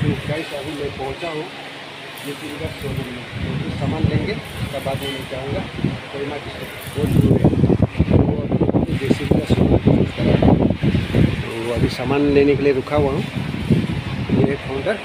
तो गाइस अभी मैं पहुँचा हूँ ये का शोरूम में तो कुछ सामान लेंगे उसका बाद में मैं चाहूँगा कोई माँ की। बहुत है तो जैसे का शोरूम तो अभी सामान लेने के लिए रुका हुआ हूँ ये है काउंटर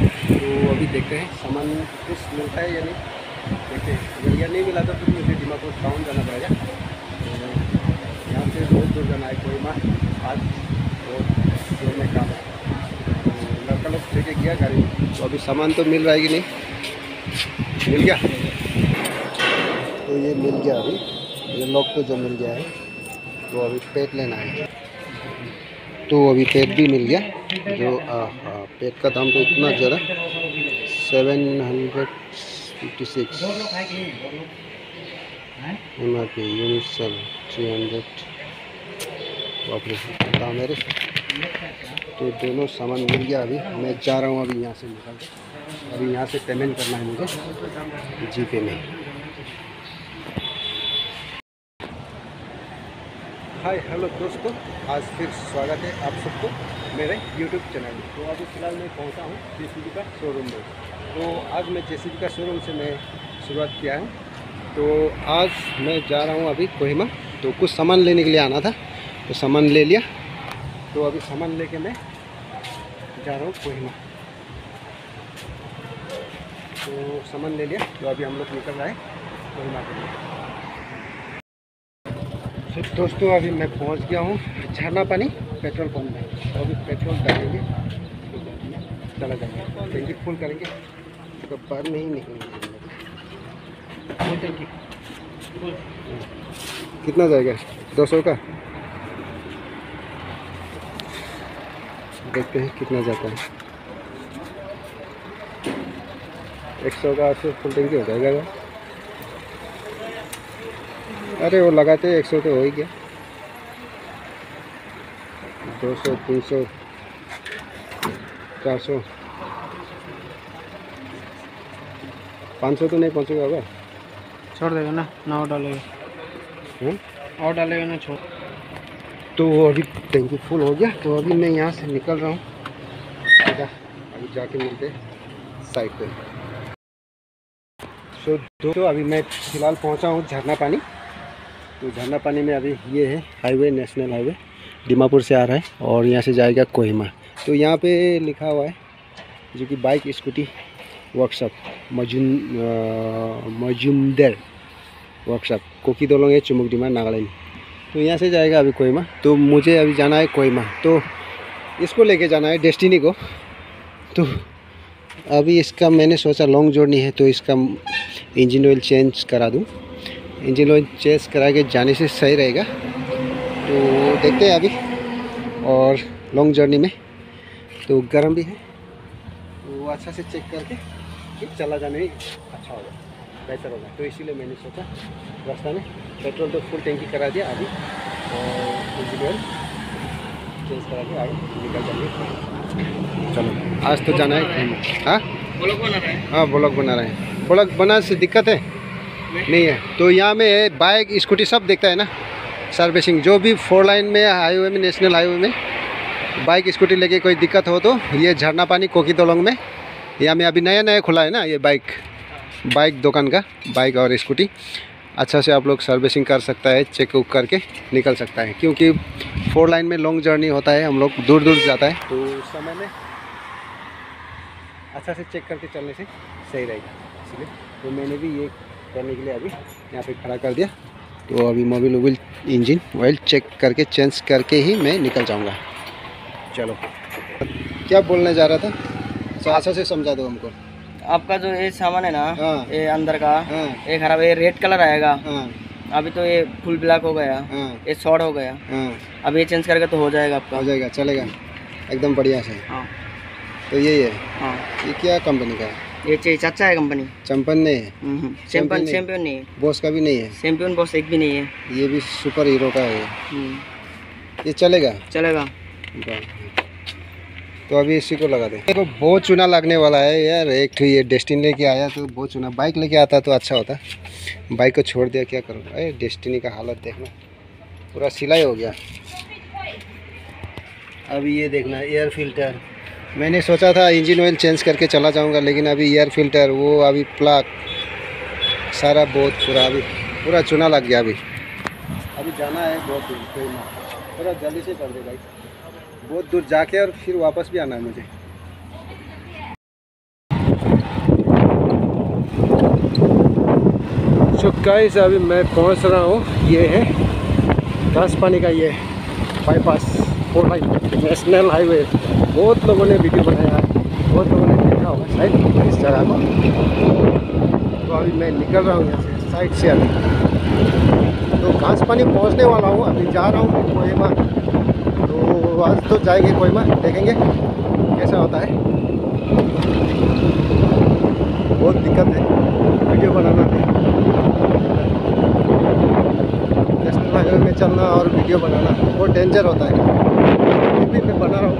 तो अभी देखते हैं सामान कुछ मिलता है या नहीं। देखते हैं। अगर यह नहीं मिला तो फिर मुझे दिमाग को टाउन जाना पड़ेगा। तो यहाँ से बहुत दूर जाना है, कोई माँ आज बहुत दूर में काम तो लेके गया गाड़ी तो अभी सामान तो मिल रहा है कि नहीं? मिल गया? तो ये मिल गया अभी। ये लॉक तो जो मिल गया है तो अभी पेट लेना है। तो अभी पेट भी मिल गया। जो आ, आ, पेट का दाम तो इतना ज़्यादा। Seven hundred fifty six. M R P यूनिसल three hundred. बाप दाम है तो दोनों सामान मिल गया अभी। मैं जा रहा हूँ अभी यहाँ से निकल अभी यहाँ से पेमेंट करना है मुझे। जी पे में हाय हेलो दोस्तों। आज फिर स्वागत है आप सबको मेरे यूट्यूब चैनल में। तो अभी फ़िलहाल मैं पहुँचा हूँ जे का शोरूम में। तो आज मैं जेसीबी का शोरूम से मैं शुरुआत किया है। तो आज मैं जा रहा हूँ अभी कोहिमा। तो कुछ सामान लेने के लिए आना था। तो सामान ले लिया। तो अभी सामान लेके मैं जा रहा हूँ कोहिमा। तो सामान ले लिया तो अभी हम लोग निकल रहे हैं कोहिमा के लिए। तो दोस्तों अभी मैं पहुँच गया हूँ झरना पानी पेट्रोल पंप में। तो अभी पेट्रोल डालेंगे चला जाएँगे। टैंकी फुल करेंगे तो बाद में ही निकलेंगे। फुल। टैंकी कितना जाएगा? दो सौ का? देखते हैं कितना जाता है। एक सौ का से फुल टैंकी हो जाएगा अरे वो लगाते एक सौ तो हो ही गया। दो सौ तीन सौ चार सौ। पाँच सौ तो नहीं पहुँचेगा होगा? छोड़ देगा ना ना और डालेगा। हम्म? और डालेगा ना छोड़। तो अभी टैंकी फुल हो गया। तो अभी मैं यहाँ से निकल रहा हूँ। अभी जाके मिलते साइड पे सो दोस्तों, अभी मैं फ़िलहाल पहुँचा हूँ झरना पानी। तो झरना पानी में अभी ये है हाईवे नेशनल हाईवे दीमापुर से आ रहा है और यहाँ से जाएगा कोहिमा। तो यहाँ पे लिखा हुआ है जो कि bike scooty workshop मजुम Majumdar workshop कोकी दोलोंग चुमुकडीमा नागालैंड। तो यहाँ से जाएगा अभी कोहिमा। तो मुझे अभी जाना है कोहिमा। तो इसको लेके जाना है डेस्टिनी को। तो अभी इसका मैंने सोचा लॉन्ग जर्नी है तो इसका इंजन ऑयल चेंज करा दूँ। इंजन ऑयल चेंज करा के जाने से सही रहेगा। तो देखते हैं अभी और लॉन्ग जर्नी में। तो गर्म भी है। तो अच्छा से चेक करके चला जाने अच्छा होगा। बेहतर होगा। तो इसीलिए मैंने सोचा रास्ता में पेट्रोल तो फुल टैंकी करा दिया अभी और इंजन ऑयल चेंज करा के आगे निकल जाएँगे। चलो। आज तो जाना है हाँ? ब्लॉक बना रहा है। हाँ ब्लॉक बना रहे हैं। ब्लॉक बना से दिक्कत है? नहीं। है। तो यहाँ में बाइक स्कूटी सब देखता है ना? सर्विसिंग जो भी फोर लाइन में हाईवे में नेशनल हाईवे में बाइक स्कूटी लेके कोई दिक्कत हो तो ये झरना पानी कोकी दोलोंग में यहाँ में अभी नया नया खुला है ना ये बाइक? बाइक दुकान का, बाइक और स्कूटी। अच्छा से आप लोग सर्विसिंग कर सकता है, चेक उक करके निकल सकता है, क्योंकि फोर लाइन में लॉन्ग जर्नी होता है, हम लोग दूर दूर जाता है। तो उस समय में अच्छा से चेक करके चलने से सही रहेगा। इसलिए तो मैंने भी ये करने के लिए अभी यहाँ पे खड़ा कर दिया। तो अभी मोबिल ओबिल इंजन ऑयल चेक करके, चेंज करके ही मैं निकल जाऊँगा। चलो। क्या बोलने जा रहा था? तो अच्छा से समझा दो हमको। आपका जो ये सामान है ना हाँ। ये अंदर का हाँ। ये खराब ये रेड कलर आएगा। हाँ। अभी तो ये फुल ब्लैक हो गया। ये शॉर्ट हो गया। अब ये चेंज करके तो हो जाएगा आपका। हो जाएगा चलेगा। एकदम बढ़िया से। हाँ। तो यही है। हाँ। ये क्या कंपनी का? है ये चाचा है कंपनी चंपन नहीं है चैंपियन चैंपियन नहीं है। बॉस का भी नहीं है। चैंपियन बॉस एक भी नहीं है। ये भी सुपर हीरो का है। हम्म, ये चलेगा? चलेगा। तो अभी इसी को लगा दे। देखो, बहुत चूना लगने वाला है यार। एक तो ये डेस्टिनी लेके आया तो बहुत चूना। बाइक लेके आता तो अच्छा होता। बाइक को छोड़ दिया, क्या करूँ? अरे डेस्टिनी का हालत देखना। पूरा सिलाई हो गया। अभी ये देखना एयर फ़िल्टर मैंने सोचा था इंजन ऑयल चेंज करके चला जाऊँगा, लेकिन अभी एयर फ़िल्टर वो अभी प्लाक सारा बहुत पूरा अभी, पूरा चुना लग गया अभी। अभी जाना है, बहुत दूर थोड़ा जल्दी से कर दे भाई। बहुत दूर जाके और फिर वापस भी आना है मुझे। सो गाइस अभी मैं पहुँच रहा हूँ। ये है घास पानी का ये bypass four lane national highway बहुत लोगों ने वीडियो बनाया, बहुत लोगों ने देखा होगा शायद इस जगह को। तो अभी मैं निकल रहा हूँ यहाँ से साइड से अभी। तो घास पानी पहुँचने वाला हूँ, अभी जा रहा हूँ कोहिमा। तो आज तो जाएँगे कोहिमा देखेंगे कैसा होता है। बहुत दिक्कत है, वीडियो बनाना भी। नेशनल हाईवे में चलना और वीडियो बनाना, बहुत डेंजर होता है फिर भी मैं बना रहा हूँ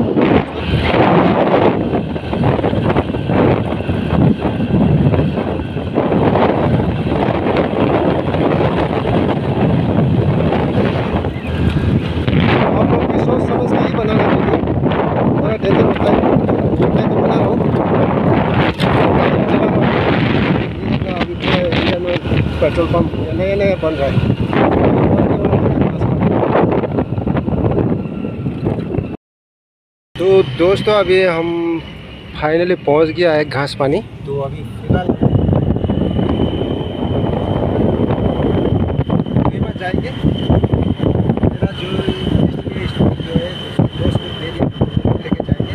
आप लोग भी सोच समझ के ही बनाना वीडियो थोड़ा डेंजर होता है मैं तो बना रहा हूँ चला रहा हूँ। इसका अभी पूरा इंडियन ऑयल पेट्रोल पंप नया नया बन रहा है तो दोस्तों, अभी हम फाइनली पहुँच गया है घास पानी। तो अभी फ़िलहाल जाएँगे। जो दोस्त लेके जाएँगे।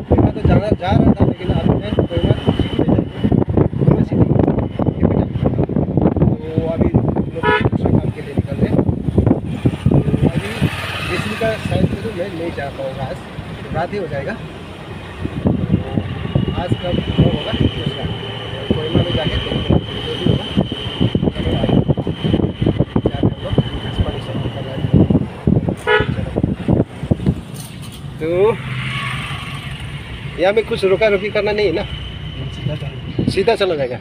तो हम लोग तो जाना जा रहा था, लेकिन अभी मैं सिटी में जाऊँगा कोहिमा सिटी तो अभी लोग दूसरे काम के लिए निकल रहे हैं तो अभी जैसे का शायद तो मैं नहीं जा पाऊँगा आज रात ही हो जाएगा। तो आज का वो होगा कोहिमा में जाके जो भी होगा। तो यहाँ में कुछ रुका रुकी करना नहीं है ना? सीधा चला जाएगा।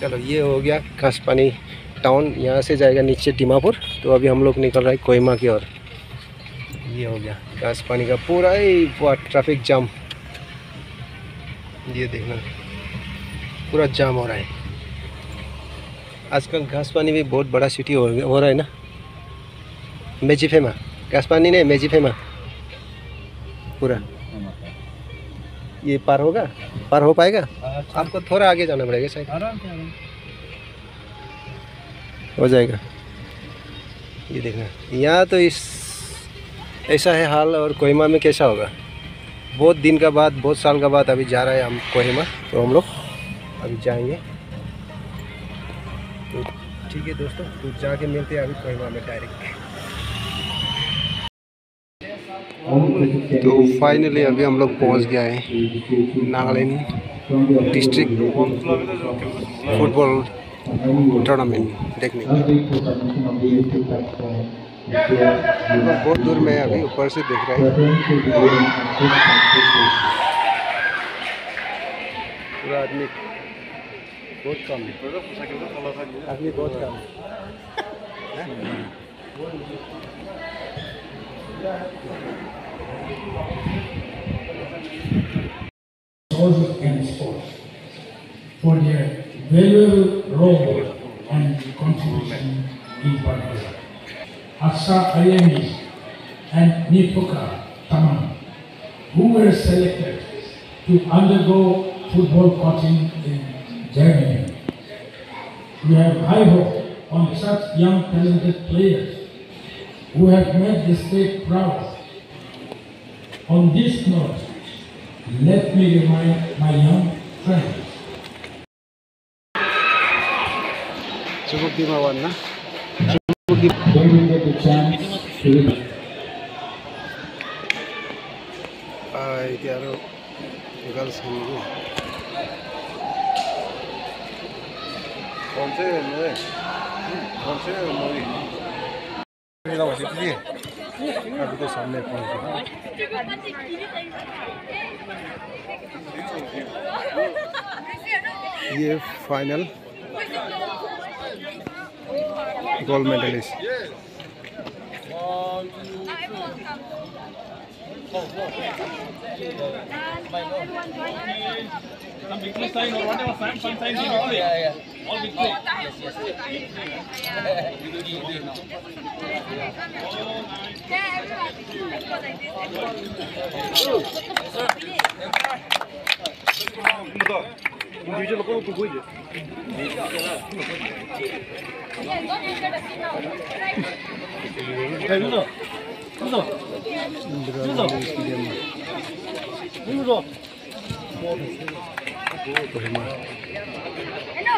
चलो ये हो गया घास पानी टाउन। यहाँ से जाएगा नीचे दीमापुर तो अभी हम लोग निकल रहे हैं कोहिमा की ओर। ये हो गया। घास पानी का पूरा ही ट्रैफ़िक जाम ये देखना। पूरा जाम हो रहा है। आजकल घास पानी भी बहुत बड़ा सिटी हो हो रहा है ना? मेजीफेमा। घास पानी नहीं, मेजीफेमा। पूरा। ये पार होगा? पार हो पाएगा? आपको थोड़ा आगे जाना पड़ेगा शायद। हो जाएगा। ये देखना। यहाँ तो इस ऐसा है हाल और कोहिमा में कैसा होगा? बहुत दिन का बाद बहुत साल का बाद अभी जा रहे हैं हम कोहिमा तो हम लोग अभी जाएँगे। तो ठीक है दोस्तों तो जाके मिलते हैं अभी कोहिमा में डायरेक्ट तो फाइनली अभी हम लोग पहुँच गया है नागालैंड डिस्ट्रिक्ट फुटबॉल टूर्नामेंट देखने। लिए बहुत दूर में अभी ऊपर से देख रहा है पूरा आदमी बहुत कम है आदमी बहुत कम है हैं? for their valuable role and contribution in particular. Asa Ayamis and Nipoka Taman, who were selected to undergo football coaching in Germany. We have high hope on such young talented players who have made the state proud. On this note, let me remind my young friends cukup di bawah nah girls hindu कौन से movie कौन से movie मेरा वैसे लिए अभी तो सामने पहुँच गए ये final gold medalist. Some victory sign or whatever, some sign, sign, all, yeah, yeah. all victory. Yes, yes. Yes, sir. 你这个包不会有嗯好的好的好的好的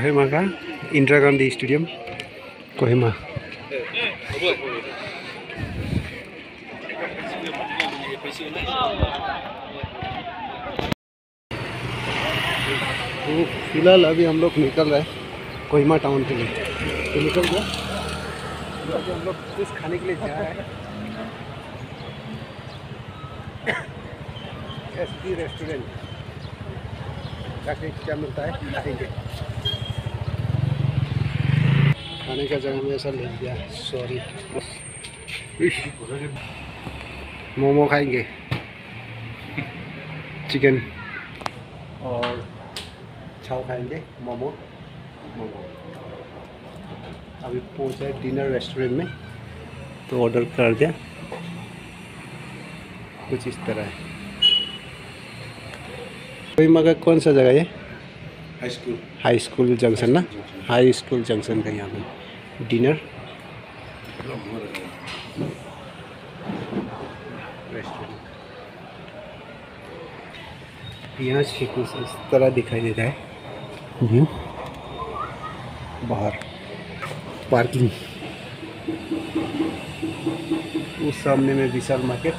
Kohima का? इंदिरा गांधी स्टेडियम, कोहिमा। तो फ़िलहाल अभी हम लोग निकल रहे हैं कोहिमा टाउन के लिए। तो निकल गया। हम लोग कुछ खाने के लिए जा रहे हैं। एस रेस्टोरेंट क्या मिलता है खाने का जगह में ऐसा ले लिया सॉरी मोमो खाएँगे। चिकन और छाव खाएँगे। मोमो। मोमो अभी पहुँचे डिनर रेस्टोरेंट में। तो ऑर्डर कर दिया। कुछ इस तरह है। कोई मगर कौन सा जगह है high school high school junction ना हाई स्कूल जंक्शन का यहाँ पे डिनर यहाँ से कुछ इस तरह दिखाई देता है। व्यू बाहर। पार्किंग उस सामने में विशाल मार्केट।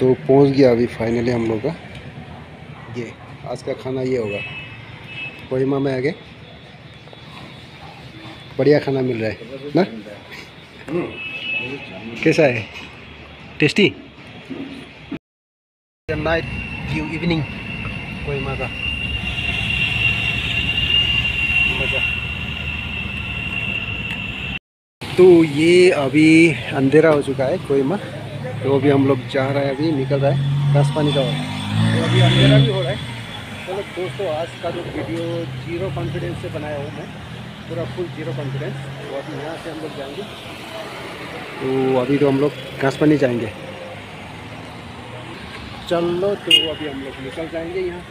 तो पहुँच गया अभी फाइनली हम लोग का। ये, आज का खाना ये होगा। कोहिमा में आगे। बढ़िया खाना मिल रहा है, ना? कैसा है? Tasty? Night view evening Kohima का। तो ये अभी अंधेरा हो चुका है, कोई कोहिमा तो अभी हम लोग जा रहे हैं, अभी निकल रहा है दस पानी का हो रहा है तो अभी अंधेरा भी हो रहा है। चलो तो दोस्तों, आज का जो वीडियो ज़ीरो कॉन्फिडेंस से बनाया हूँ मैं पूरा फुल ज़ीरो कॉन्फिडेंस तो अभी यहाँ से हम लोग जाएँगे। तो अभी तो हम लोग घास पानी जाएँगे। चलो तो अभी हम लोग निकल जाएँगे यहाँ।